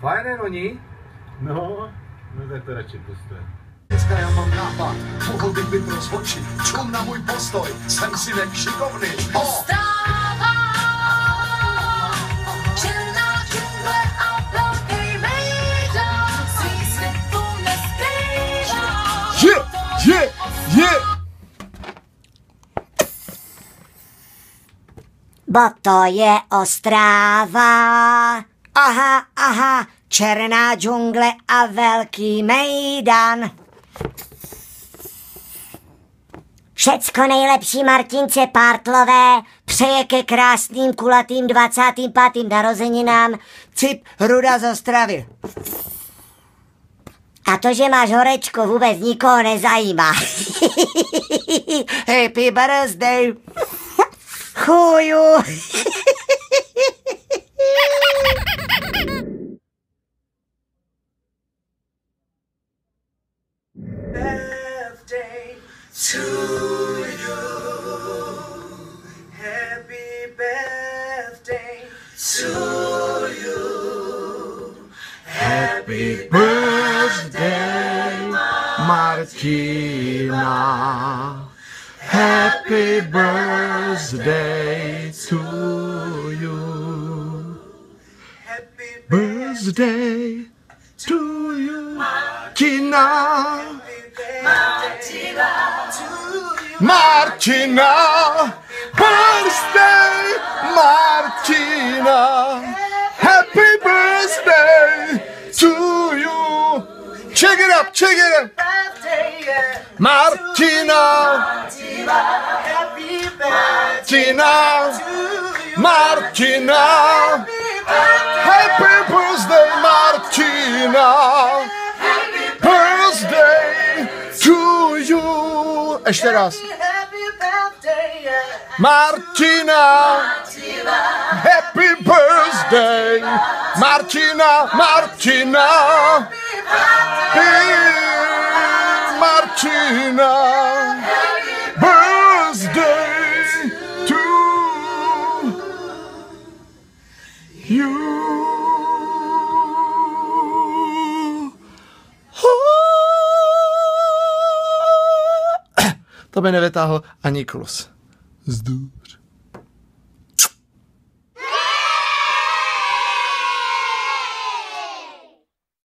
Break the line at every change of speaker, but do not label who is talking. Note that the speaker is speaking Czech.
Fajné, noni?
No, no tak to radši puste.
Dneska já mám nápad, mohl bych být rozhodčit, čum na můj postoj, jsem si šikovný. O!
Stává černá džungle a velký mejdan svých světů neskrývá.
Je, je, je!
Bo to je Ostráva. Aha, aha, černá džungle a velký mejdan. Všecko nejlepší Martince Pártlové přeje ke krásným kulatým 25. narozeninám Cip Ruda z Ostravy. A to, že máš horečko, vůbec nikoho nezajímá. Happy birthday. Chuju.
Birthday to you. Happy birthday to you.
Happy birthday, Martina. Happy birthday to you.
Happy
Birthday to you, Martina.
Martina.
Martina, birthday, Martina. Happy birthday to you. Check it up, check it up. Martina,
Martina, happy birthday
Martina, Ještě raz. Martina. Happy birthday, Martina, Martina. Martina. Birthday to you. To by nevytáhl ani klus. Zdůř.